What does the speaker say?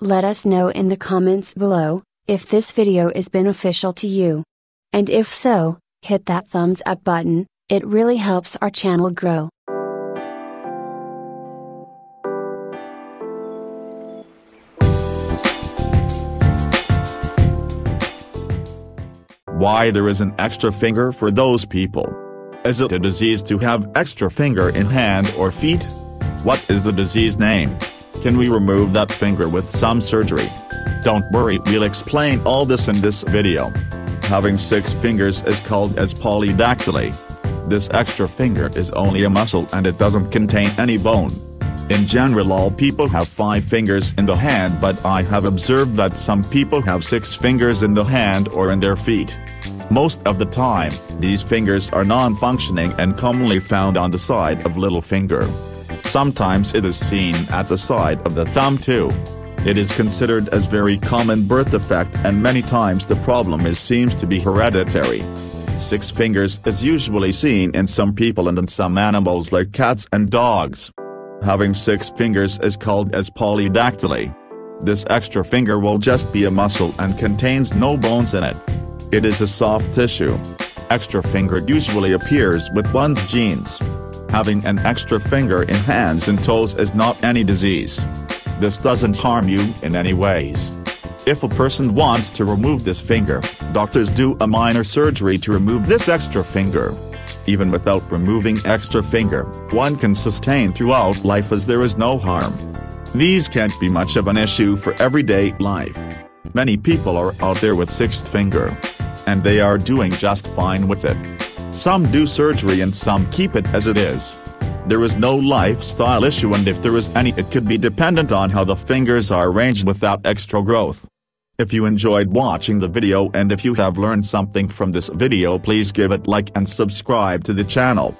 Let us know in the comments below, if this video is beneficial to you. And if so, hit that thumbs up button, it really helps our channel grow. Why there is an extra finger for those people? Is it a disease to have extra finger in hand or feet? What is the disease name? Can we remove that finger with some surgery? Don't worry, we'll explain all this in this video. Having six fingers is called as polydactyly. This extra finger is only a muscle and it doesn't contain any bone. In general all people have five fingers in the hand but I have observed that some people have six fingers in the hand or in their feet. Most of the time, these fingers are non-functioning and commonly found on the side of little finger. Sometimes it is seen at the side of the thumb too. It is considered as very common birth defect and many times the problem is seems to be hereditary. Six fingers is usually seen in some people and in some animals like cats and dogs. Having six fingers is called as polydactyly. This extra finger will just be a muscle and contains no bones in it. It is a soft tissue. Extra finger usually appears with one's genes. Having an extra finger in hands and toes is not any disease. This doesn't harm you in any ways. If a person wants to remove this finger, doctors do a minor surgery to remove this extra finger. Even without removing extra finger, one can sustain throughout life as there is no harm. These can't be much of an issue for everyday life. Many people are out there with sixth finger and they are doing just fine with it. Some do surgery and some keep it as it is. There is no lifestyle issue and if there is any it could be dependent on how the fingers are arranged without extra growth. If you enjoyed watching the video and if you have learned something from this video please give it like and subscribe to the channel.